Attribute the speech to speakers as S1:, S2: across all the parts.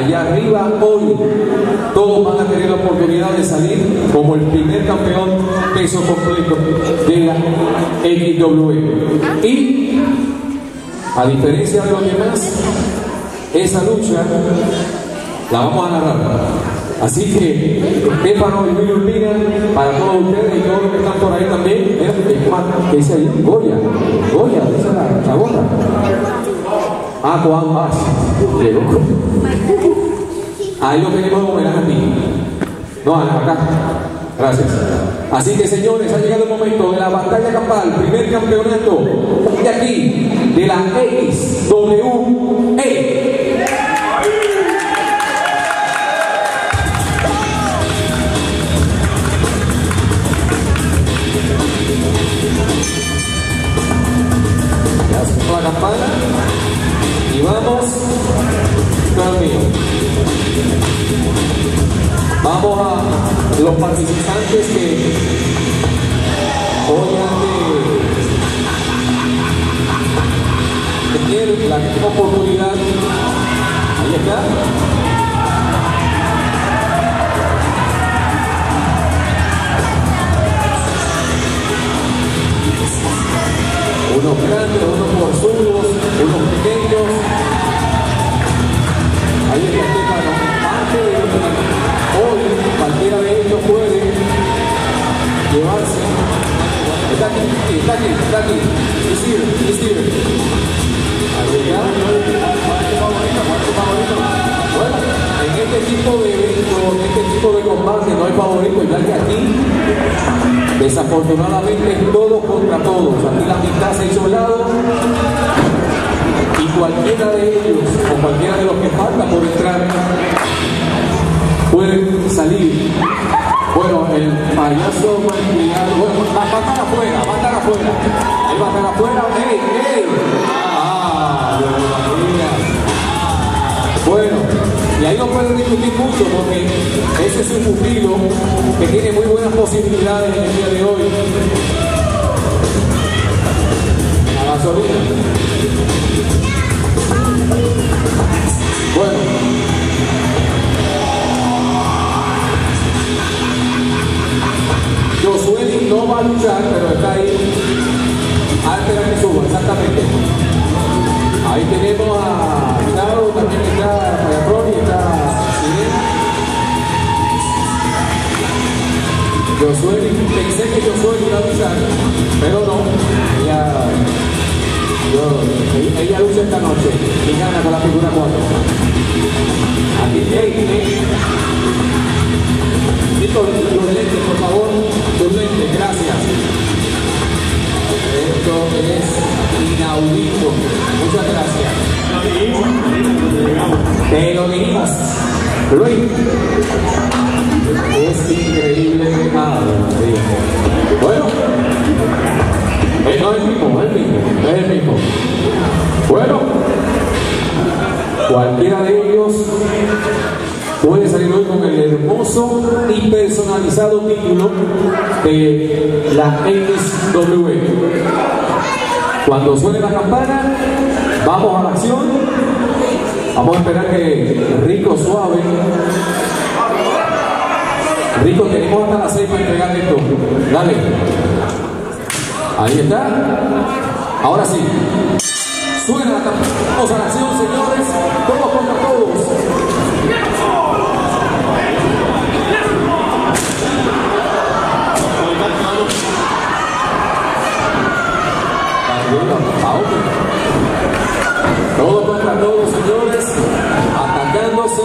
S1: Allá arriba hoy todos van a tener la oportunidad de salir como el primer campeón peso completo de la XWE. Y a diferencia de los demás, esa lucha la vamos a narrar. Así que, Estefano y Julio Urbina, para todos ustedes y todos los que están por ahí también, ¿qué dice ahí? Goya, Goya, dice la chabona. Ah, Juan qué loco. Ahí lo tenemos en homenaje a ti. No, acá. Gracias. Así que señores, ha llegado el momento de la batalla campal, primer campeonato de aquí, de la XWE. La campana y vamos mío. Vamos a los participantes que hoy han de la oportunidad. Ahí está. Afuera. Él va a estar afuera, ¡ey, ey! ¡Ah! Bueno, y ahí no pueden discutir mucho porque ese es un pupilo que tiene muy buenas posibilidades en el día de hoy. A gasolina. Bueno. Josué no va a luchar, pero está ahí. A esperar que suba, exactamente. Ahí tenemos a Charo, también está Fayafrón y está. Josué, pensé que Josué iba a luchar, pero no. Ella, yo, ella lucha esta noche y gana con la figura 4. Aquí, hey, es inaudito. Muchas gracias. Te lo dijimos. Luis. Es increíble. Bueno. No es el mismo, es el mismo, es el mismo. Bueno. Cualquiera de ellos puede salir hoy con el hermoso y personalizado título de la XW. Cuando suene la campana, vamos a la acción. Vamos a esperar que Rico suave. Rico, tenemos hasta las 6 para entregar esto. Dale. Ahí está. Ahora sí. Suena la campana. Vamos a la acción, señores. Todos contra todos. Todo contra todos, señores, atacándose.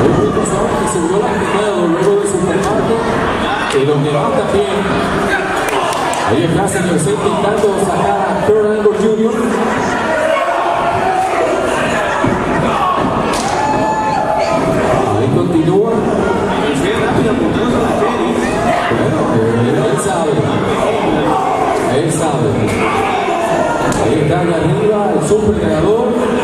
S1: Un pasado que se vio lamentado luego de su reparto y los llevaron también. Ahí está, señor C intentando sacar a Fernando Jr. Ahí continúa. Bueno, él sabe. Él sabe. Ahí está arriba, el super ganador.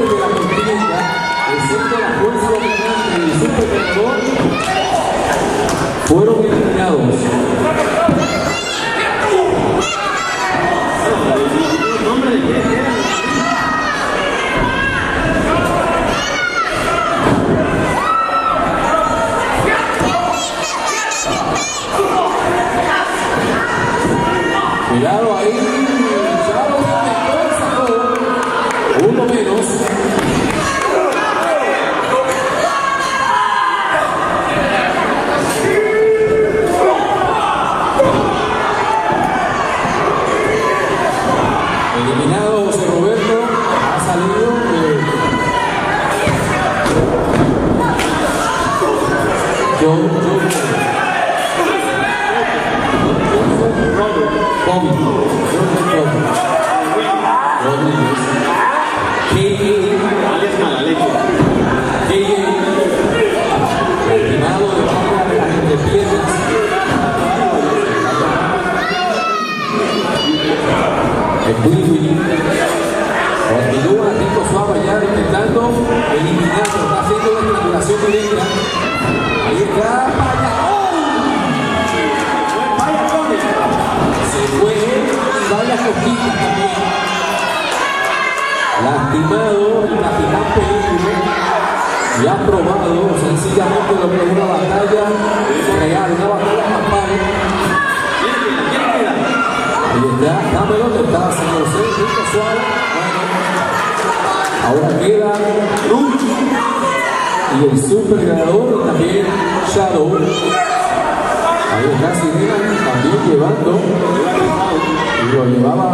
S1: Aragón fueron eliminados. Cuidado ahí. Willy. Continúa Rico Suárez ya intentando eliminar, está haciendo una estrangulación directa. Ahí está, vaya, ¡oh! Vaya Cone. Se fue y vaya Cosquita también. Lastimado el capitán Película y ha probado sencillamente lo que es una batalla real, una batalla campal. Está, dame donde está, señor Sergio Suárez. Ahora queda y el super ganador también Shadow. Ahí está Sirena también llevando y lo llevaba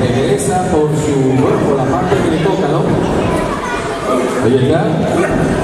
S1: regresa por su por la parte que le toca, ¿no? Ahí está.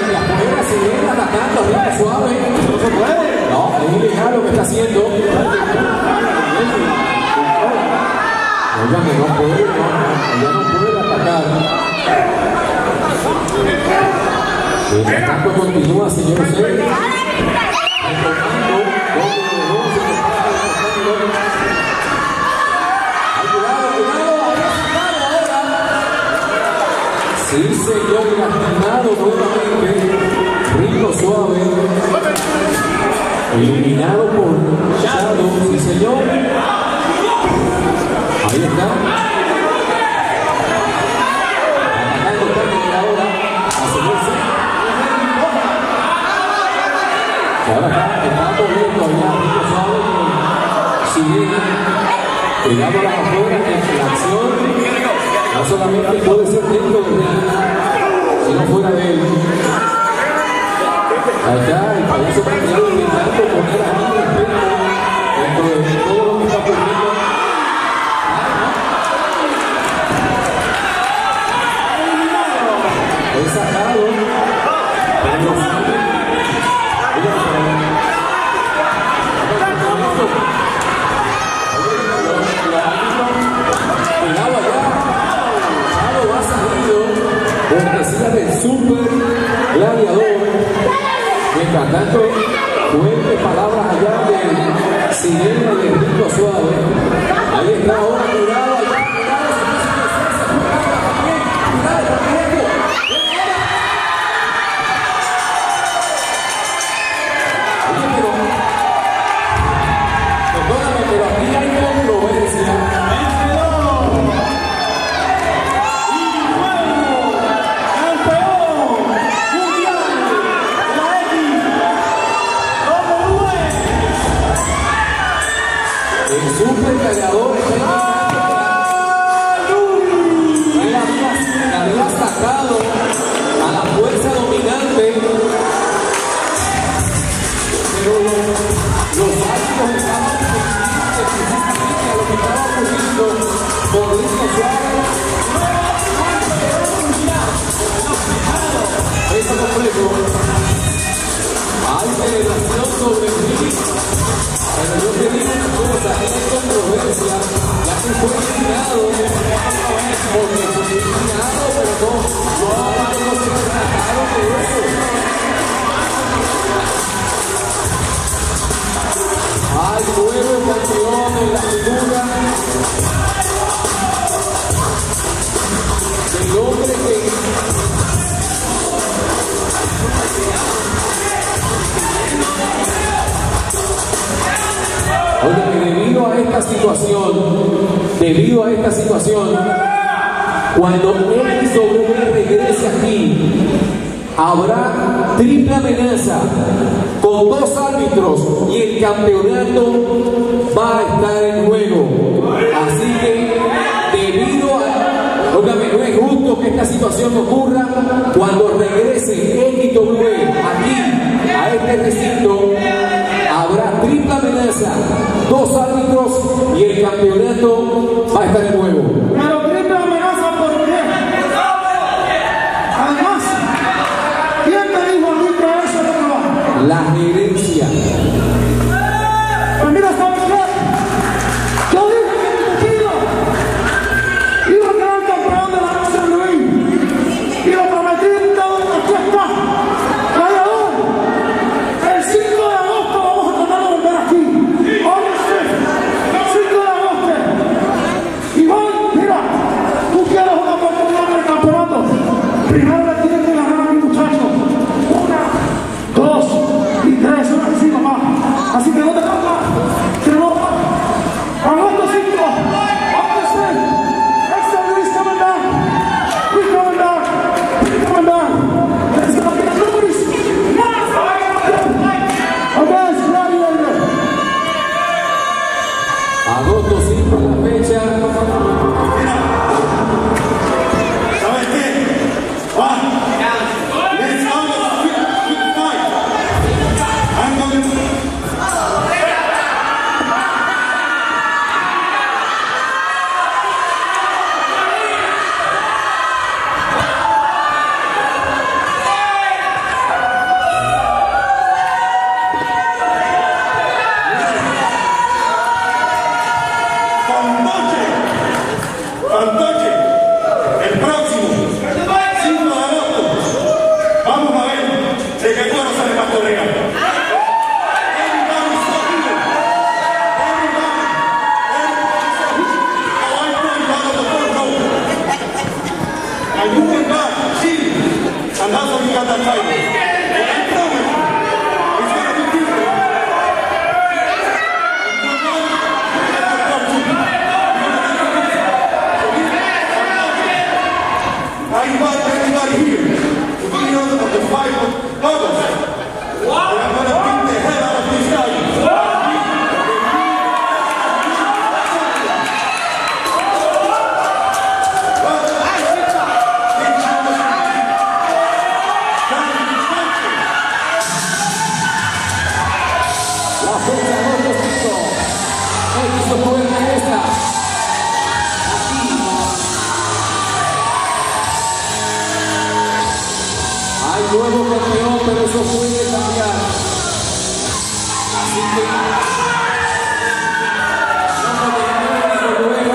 S1: atacando arriba suave. No se puede. No, es ilegal lo que está haciendo. Oigan, que no puede, no, ya no puede atacar. El ataque continúa, señor C. Sí, señor, lastimado nuevamente. Rico suave. Eliminado por Shadow. Sí, señor. Ahí está. Ahora está, está moviendo allá Rico suave. Sigue. Cuidado a acción no solamente puede ser dentro de él, sino fuera de él. Allá Debido a esta situación, debido a esta situación, cuando XW regrese aquí, habrá triple amenaza con dos árbitros y el campeonato va a estar en juego. Así que, debido a, óigame, no es justo que esta situación ocurra cuando regrese XW aquí a este recinto habrá triple amenaza, dos árbitros y el campeonato va a estar de nuevo.
S2: got that title.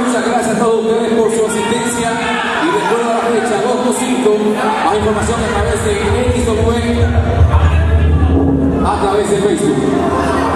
S3: Muchas gracias a todos ustedes por su asistencia y recuerdo la fecha 225, más información a través de X o web, a través de Facebook.